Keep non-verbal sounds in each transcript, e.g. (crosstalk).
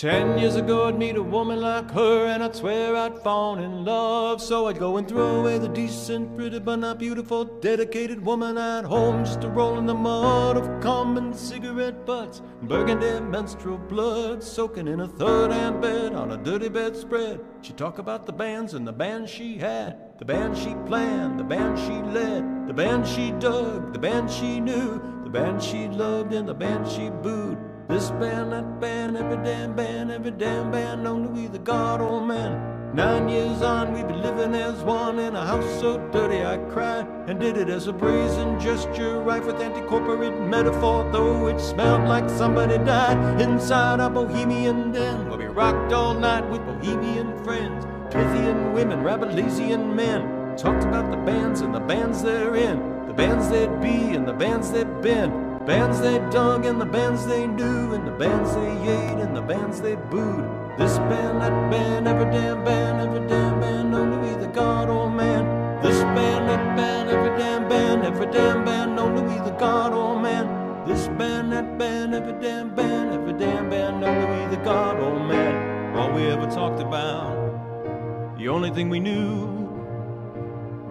Ten years ago, I'd meet a woman like her, and I'd swear I'd fall in love. So I'd go and throw away the decent, pretty but not beautiful, dedicated woman at home just to roll in the mud of common cigarette butts, burgundy menstrual blood, soaking in a third-hand bed on a dirty bedspread. She'd talk about the bands and the bands she had, the band she planned, the band she led, the band she dug, the band she knew, the band she loved, and the band she booed. This band, that band, every damn band, every damn band only we the God, old man. Nine years on, we've been living as one in a house so dirty I cried and did it as a brazen gesture, rife with anti-corporate metaphor, though it smelled like somebody died inside a bohemian den where we rocked all night with bohemian friends, Pythian women, Rabelaisian men, talked about the bands and the bands they're in, the bands they'd be and the bands they've been. Bands they dug and the bands they knew, and the bands they ate and the bands they booed. This band, that band, every damn band, every damn band known to the God, old man. This band, that band, every damn band, every damn band known to the God, old man. This band, that band, every damn band, every damn band known to the God, old man. All we ever talked about, the only thing we knew,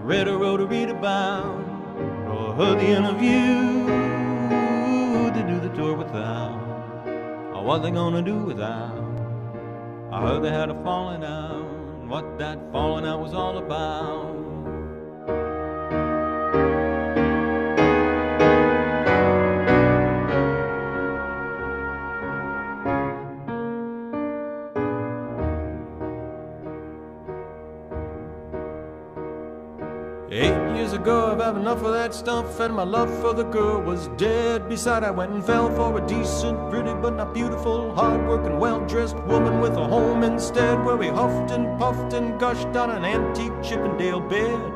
read or wrote or read about, or heard the interview do without? Or what they gonna do without? I heard they had a falling out, what that falling out was all about. Eight years ago, I've had enough of that stuff, and my love for the girl was dead. Beside, I went and fell for a decent, pretty but not beautiful, hard-working, well-dressed woman with a home instead, where we huffed and puffed and gushed on an antique Chippendale bed.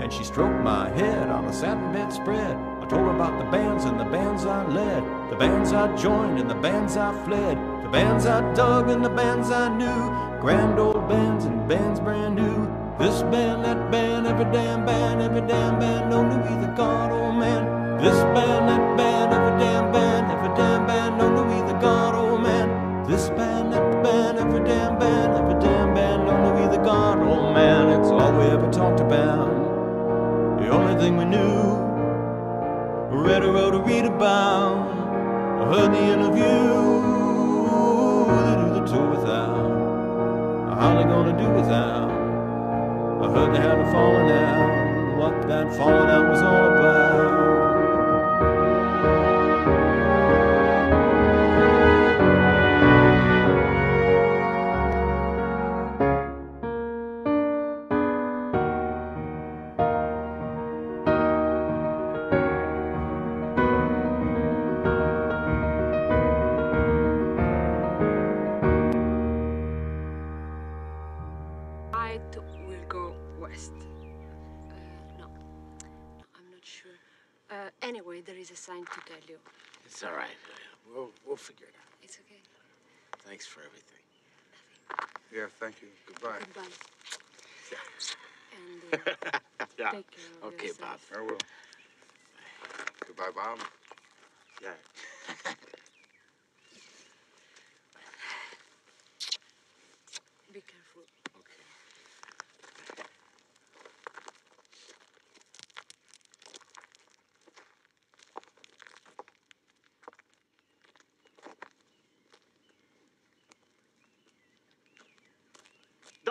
And she stroked my head on a satin bedspread. I told her about the bands and the bands I led, the bands I joined and the bands I fled, the bands I dug and the bands I knew, grand old bands and bands brand new. This band, that band, every damn band, every damn band to be the God, old man. This band, that band, every damn band, every damn band to be the God, old man. This band, that band, every damn band, every damn band to be the God, old man. It's all we ever talked about. The only thing we knew, read or wrote or read about, I heard the interview, they do the tour without. How they gonna do without? I heard they had a falling out, what that falling out was all about. Anyway, there is a sign to tell you. It's all right. We'll, we'll figure it out. It's okay. Thanks for everything. Yeah, thank you. Goodbye. Goodbye. And uh, (laughs) Yeah. take care of Okay, Bob. yourself. I will. Goodbye, Bob. Yeah. be careful. Okay.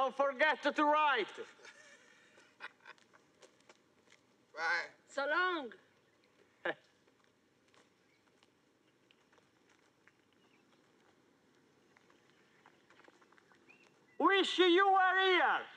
Don't forget to write. Bye. So long. Wish you were here.